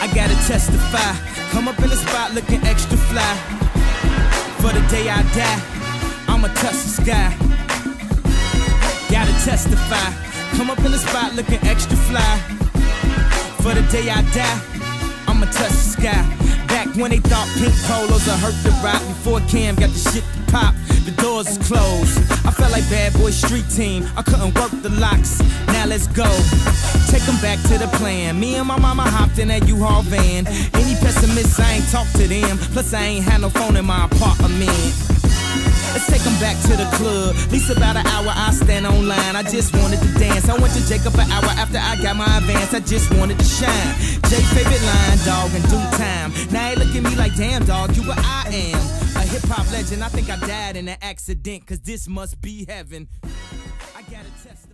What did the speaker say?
I gotta testify. Come up in the spot looking extra fly. For the day I die, I'ma touch the sky. Gotta testify. Come up in the spot looking extra fly. For the day I die, I'ma touch the sky. Back when they thought pink polos would hurt the rock before Cam got the shit to pop. The doors is closed. I felt like bad boy street team. I couldn't work the locks. Now let's go. Take 'em back to the plan. Me and my mama hopped in that U-Haul van. Any pessimists, I ain't talk to them. Plus, I ain't had no phone in my apartment. Let's take 'em back to the club. At least about an hour I stand online. I just wanted to dance. I went to Jacob an hour after I got my advance. I just wanted to shine. Jay favorite line, dog, in due time. Now they look at me like, damn, dog, you what I am. Pop legend. I think I died in an accident, cause this must be heaven. I gotta test